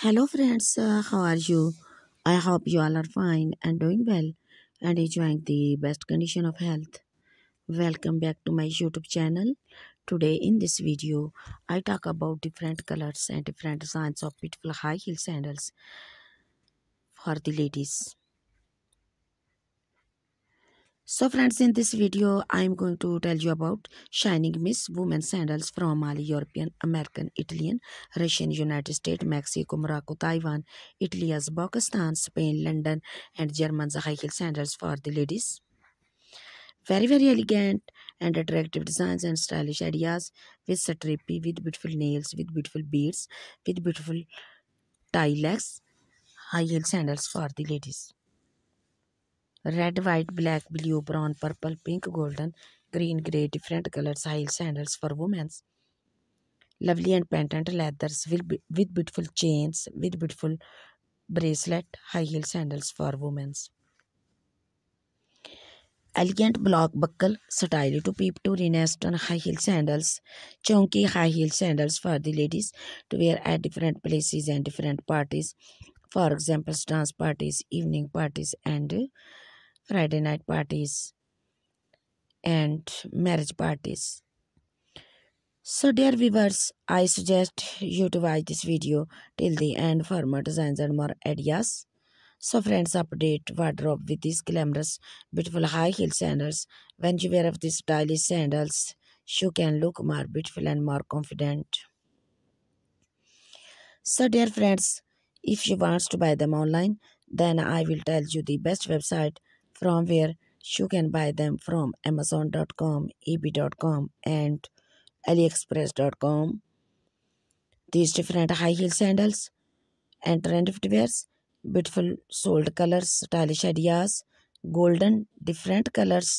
Hello, friends. Uh, how are you? I hope you all are fine and doing well and enjoying the best condition of health. Welcome back to my YouTube channel. Today, in this video, I talk about different colors and different designs of beautiful high heel sandals for the ladies. So friends, in this video, I am going to tell you about Shining Miss Women Sandals from Mali, European, American, Italian, Russian, United States, Mexico, Morocco, Taiwan, Italy, Pakistan, Spain, London, and German high heel sandals for the ladies. Very, very elegant and attractive designs and stylish ideas with stripy, with beautiful nails, with beautiful beads, with beautiful tie legs, high heel sandals for the ladies red, white, black, blue, brown, purple, pink, golden, green, grey, different colors, high sandals for women. Lovely and patent leathers with, with beautiful chains, with beautiful bracelet, high heel sandals for women. Elegant block buckle, style to peep to Rhinestone high heel sandals, chunky high heel sandals for the ladies to wear at different places and different parties. For example, dance parties, evening parties, and Friday night parties, and marriage parties. So dear viewers, I suggest you to watch this video till the end for more designs and more ideas. So friends, update wardrobe with these glamorous, beautiful high heel sandals. When you wear of these stylish sandals, you can look more beautiful and more confident. So dear friends, if you want to buy them online, then I will tell you the best website from where you can buy them from amazon.com eb.com and aliexpress.com these different high heel sandals and trend wears beautiful sold colors stylish ideas golden different colors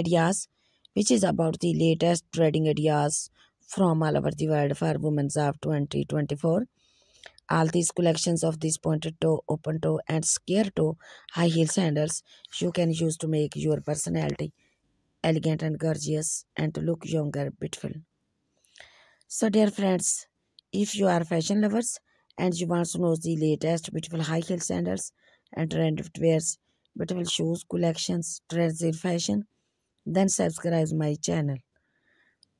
ideas which is about the latest trading ideas from all over the world for women's of 2024 all these collections of these pointed toe, open toe and square toe high heel sandals you can use to make your personality elegant and gorgeous and to look younger beautiful. So dear friends, if you are fashion lovers and you want to know the latest beautiful high heel sandals and trend wears, beautiful shoes collections, trends in fashion, then subscribe my channel.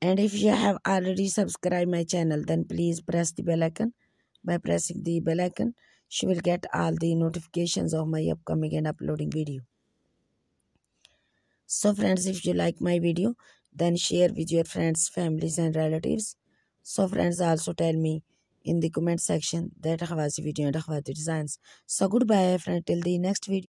And if you have already subscribed my channel, then please press the bell icon by pressing the bell icon, she will get all the notifications of my upcoming and uploading video. So friends, if you like my video, then share with your friends, families and relatives. So friends, also tell me in the comment section that the video and designs. So goodbye friend till the next video.